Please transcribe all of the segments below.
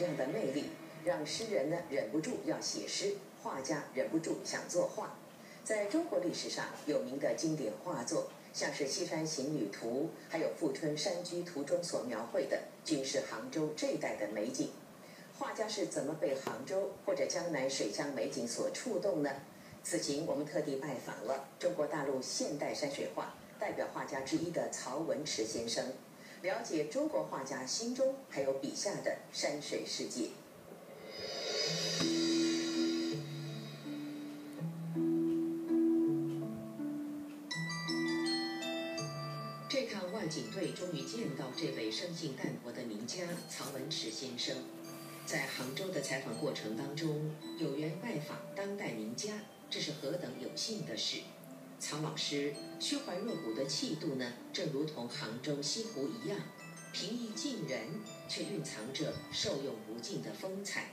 这样的魅力，让诗人呢忍不住要写诗，画家忍不住想作画。在中国历史上有名的经典画作，像是《西山行旅图》，还有《富春山居图》中所描绘的，均是杭州这一带的美景。画家是怎么被杭州或者江南水乡美景所触动呢？此行我们特地拜访了中国大陆现代山水画代表画家之一的曹文池先生，了解中国画家心中还有笔下的山水世界。这趟万景队终于见到这位生性淡泊的名家曹文池先生。在杭州的采访过程当中，有缘拜访当代名家，这是何等有幸的事！曹老师虚怀若谷的气度呢，正如同杭州西湖一样，平易近人，却蕴藏着受用无尽的风采。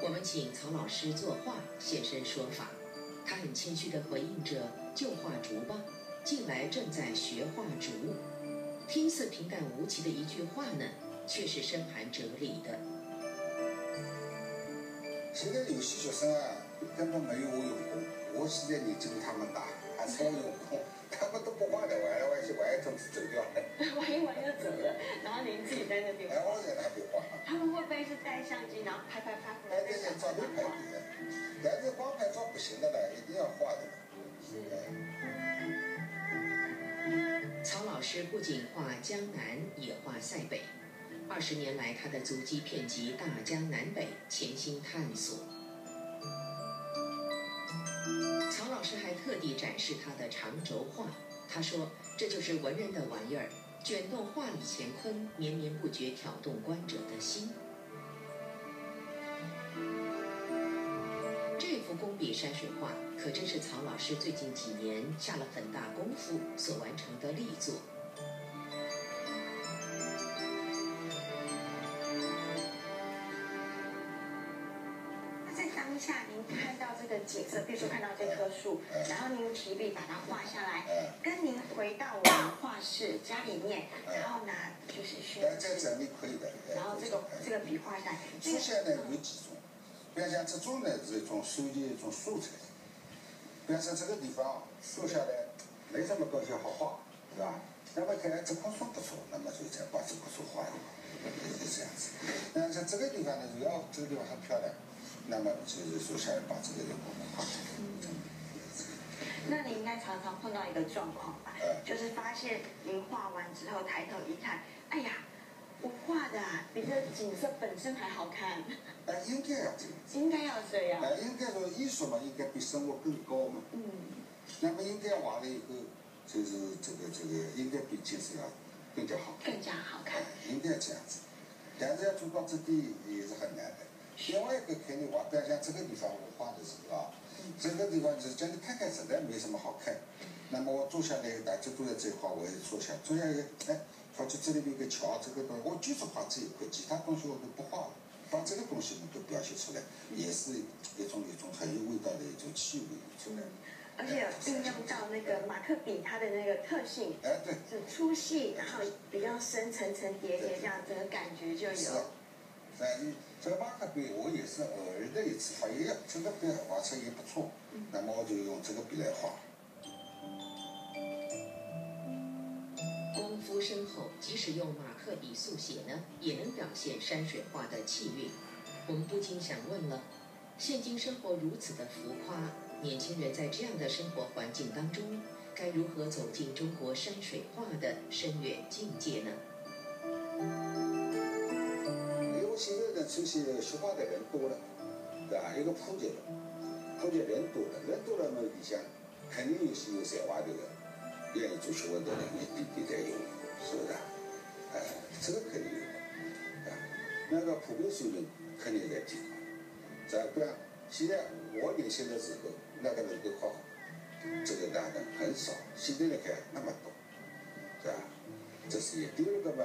我们请曹老师作画现身说法，他很谦虚地回应着：“就画竹吧，近来正在学画竹。”听似平淡无奇的一句话呢？却是深含哲理的。现在有些学生啊，根本没有我有功。我现在年纪比他们大，还超有空。他们都不画的，玩来玩去，玩一通就走掉了。玩一玩就走了，然后您自己在那边。哎，我在那边画。他们会不会是带相机，然后拍拍拍回来再想照片拍的？但是光拍照不行的了，一定要画的。是。曹老师不仅画江南，也画塞北。二十年来，他的足迹遍及大江南北，潜心探索。特地展示他的长轴画，他说：“这就是文人的玩意儿，卷动画里乾坤，绵绵不绝，挑动观者的心。”这幅工笔山水画，可真是曹老师最近几年下了很大功夫所完成的力作。景色，比如说看到这棵树，然后您提笔把它画下来，跟您回到我们画室家里面，然后拿就是选。在这里可以的。然后这个这个笔画下来。书写呢有几种，比方讲这种呢是一种收集一种素材，比方说这个地方树下来没什么东西好画，是吧？那么看来这棵树不错，那么就再把这棵树画一画，就是这样子。那像这个地方呢，主要这个地方很漂亮。那么就是说，想把这个人画出来。那你应该常常碰到一个状况吧？就是发现您画完之后抬头一看，哎呀，我画的比这景色本身还好看。啊，应该要这样。应该要这样。啊，应该说艺术嘛，应该比生活更高嘛。嗯。那么应该画了以后，就是这个这个应该比景色要更加好。更加好看。应该这样子，但是要做到这点也是很难的。另外一个看你画，比如像这个地方我画的是啊，这个地方就是叫你看看实在没什么好看。那么我坐下来，大家都在这一块，我也坐下，坐下来，哎，发觉这里面一个桥，这个东西，我就是画这一块，其他东西我都不画了，把这个东西都表现出来，也是一种一种很有味道的一种气味出来。而且运用到那个马克笔它的那个特性，哎对，是粗细，然后比较深层层叠叠这样，整个感觉就有。这个马克笔我也是偶尔的一次发现，呀，这个笔画出也不错，那么我就用这个笔来画。功夫深厚，即使用马克笔速写呢，也能表现山水画的气韵。我们不禁想问了：现今生活如此的浮夸，年轻人在这样的生活环境当中，该如何走进中国山水画的深远境界呢？现在呢，这些学画的人多了，对吧？一个普及了，普及人多了，人多了嘛，底下，肯定有些有才华的人，愿意做学问的人也必定得有，是不是？哎，这个肯定有的，啊，那个普遍水平肯定在提高。再不然，现在我年轻的时候，那个能够画这个男人很少，现在来看那么多，对吧？这是一。第二个嘛，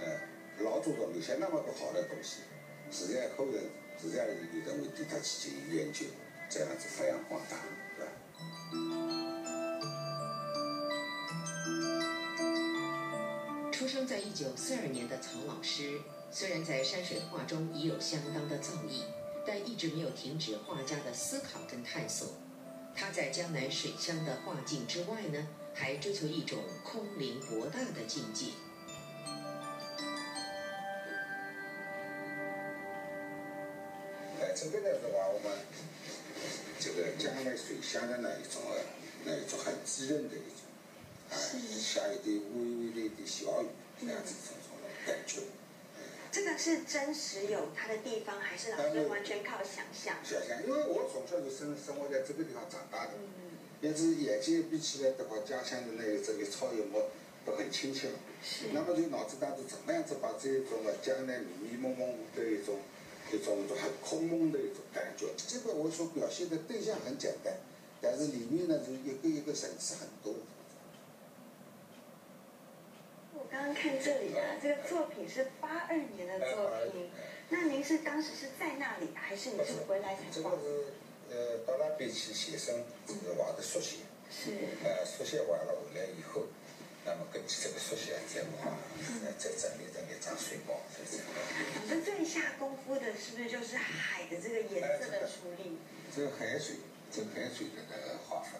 呃。老祖宗留下那么多好的东西，自然后人自然有人会对他去进行研究，这样子发扬光大，是吧？出生在一九四二年的曹老师，虽然在山水画中已有相当的造诣，但一直没有停止画家的思考跟探索。他在江南水乡的画境之外呢，还追求一种空灵博大的境界。哎，这个呢是话我们这个江南水乡的那一种啊，那一种很滋润的一种，啊，下一点微微的一点小雨，那样子这种感觉。这个是真实有它的地方，还是老师完全靠想象？想象，因为我从小就生生活在这个地方长大的，也是眼睛闭起来的话，家乡的那个这个草原我都很亲切了。是。那么就脑子当中怎么样子把这种啊江南迷迷蒙蒙的一种一种很空蒙的一种感觉，这个我所表现的对象很简单，但是里面呢就一个一个层次很多。我刚刚看这里啊，这个作品是八二年的作品。那您是当时是在那里，还是你是回来才画？这个是呃到那边去写生，这个画的速写。是。呃，速写完了回来以后，那么根据这个速写再画，再整理整理张水墨，是这样。老师最下功夫的是不是就是海的这个颜色的处理？这个海水，这个海水的那个画法，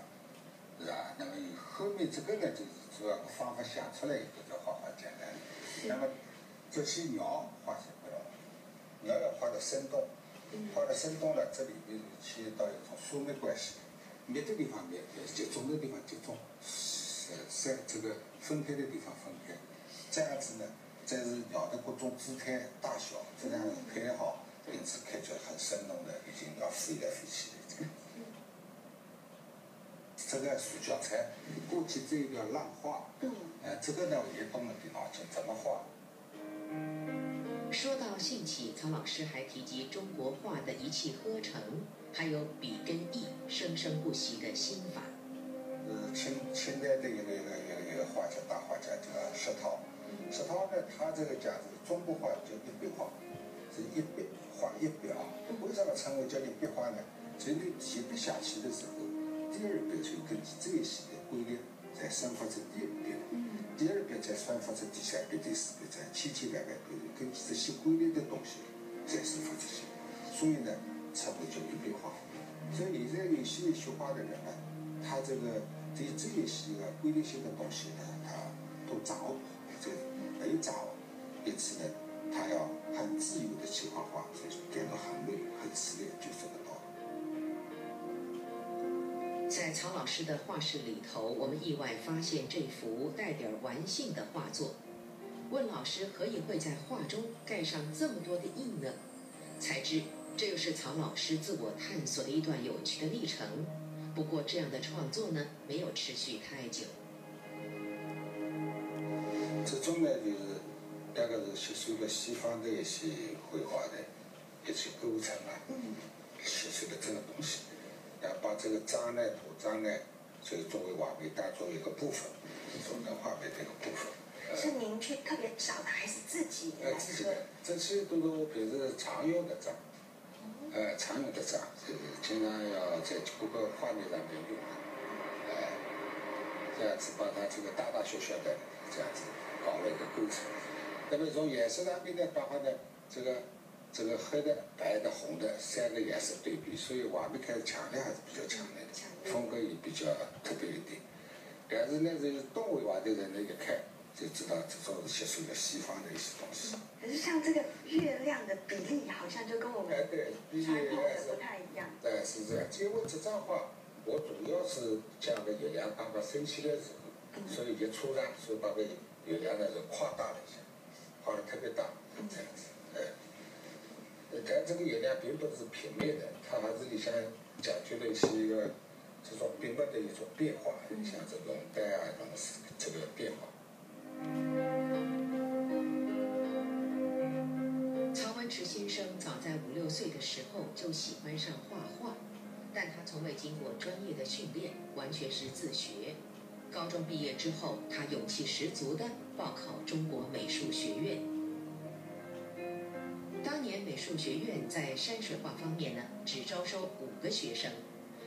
是吧？那么后面这个呢，就是主要方法想出来以后。画画简单，那么这些鸟画起不了，鸟要画的生动，画的生动了，这里面起到一种疏密关系，密的地方密，集中的地方集中，是在这个分开的地方分开，这样子呢，再是鸟的各种姿态大小这样子配好，因此看起来很生动的，已经要飞来飞去的这个。这个树脚菜，过去这个浪花。呃，这个呢，我也动了点脑筋，怎么画？说到兴起，曹老师还提及中国画的一气呵成，还有笔跟意生生不息的心法。呃，清清代的一个一个一个一个画家，大画家叫石涛。石涛呢，他这个讲是中国画叫一笔画，是一笔画一笔啊。为什么称为叫一笔画呢？就你第一笔下去的时候。第二笔就根据这一些的规律再生发出第二笔，第二笔再生发出第三笔、第四笔，再千千万万笔，根据这些规律的东西再生发出去，所以呢，称为叫一笔画。所以现在有些学画的人呢，他这个对这一些个规律性的东西呢，他都掌握，这没掌握，因此呢，他要很自由的去画画，所以感到很累、很吃力，就这个。在曹老师的画室里头，我们意外发现这幅带点玩性的画作。问老师何以会在画中盖上这么多的印呢？才知这又是曹老师自我探索的一段有趣的历程。不过这样的创作呢，没有持续太久。这种呢，就是大概是吸收了西方的一些绘画的一些构成啊，吸收的这个东西。要把这个章呢、图章呢，就作为画笔当做一个部分，做成画笔的一个部分。是您去特别找的，还是自己来自己的，这些都是我平时常用的章，呃，常用的章，就是经常要在各个画面上面用的，哎，这样子把它这个大大小小的这样子搞了一个构成。那么从颜色上面呢，把话呢，这个。这个黑的、白的、红的三个颜色对比，所以画面看强烈还是比较强烈的，风格也比较特别一点。但是呢，这个东绘画的人呢一看就知道这种是吸收了西方的一些东西。可是像这个月亮的比例，好像就跟我们传统的不太一样。哎，是这样。因为这张画，我主要是将个月亮刚刚升起来的时候，所以一出来，所以把个月亮呢就夸大了一下，画的特别大，这样子，哎。但这个月亮并不是平面的，它还是里向讲究了一些个这种笔墨的一种变化，像这种带啊，什么这个变化。曹文池先生早在五六岁的时候就喜欢上画画，但他从未经过专业的训练，完全是自学。高中毕业之后，他勇气十足的报考中国美术学院。当年美术学院在山水画方面呢，只招收五个学生。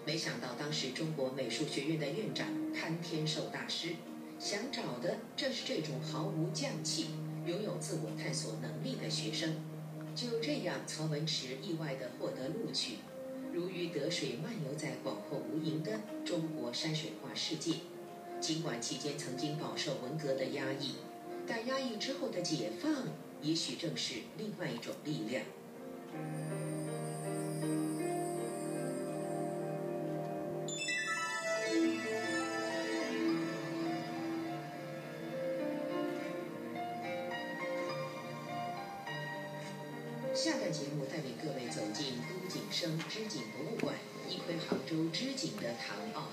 没想到当时中国美术学院的院长潘天寿大师，想找的正是这种毫无匠气、拥有自我探索能力的学生。就这样，曹文池意外地获得录取，如鱼得水，漫游在广阔无垠的中国山水画世界。尽管期间曾经饱受文革的压抑，但压抑之后的解放，也许正是另外一种力量。下段节目带领各位走进都景生织锦博物馆，一窥杭州织锦的唐奥。